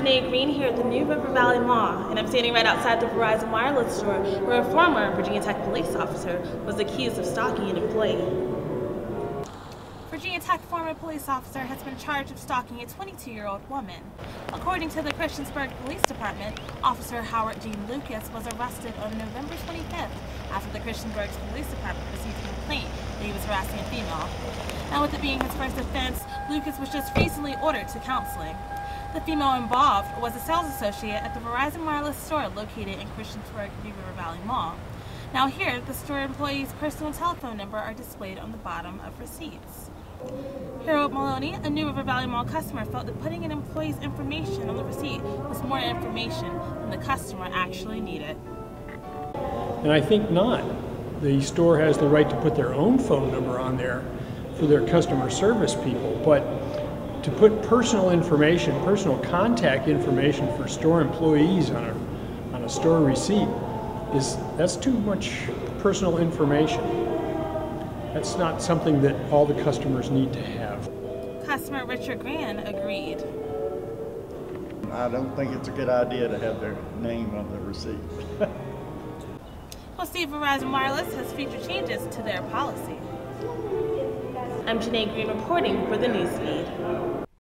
Jenae Green here at the New River Valley Mall, and I'm standing right outside the Verizon Wireless store where a former Virginia Tech police officer was accused of stalking an employee. Virginia Tech former police officer has been charged of stalking a 22-year-old woman. According to the Christiansburg Police Department, Officer Howard Dean Lucas was arrested on November 25th after the Christiansburg Police Department received a complaint that he was harassing a female. Now with it being his first offense, Lucas was just recently ordered to counseling. The female involved was a sales associate at the Verizon Wireless store located in Christiansburg, New River Valley Mall. Now here, the store employee's personal telephone number are displayed on the bottom of receipts. Harold Maloney, a New River Valley Mall customer, felt that putting an employee's information on the receipt was more information than the customer actually needed. And I think not. The store has the right to put their own phone number on there for their customer service people, but to put personal information, personal contact information for store employees on a, on a store receipt is that's too much personal information. That's not something that all the customers need to have. Customer Richard Gran agreed. I don't think it's a good idea to have their name on the receipt. Well, see, if Verizon Wireless has future changes to their policy. I'm Jenae Green reporting for the Newsfeed.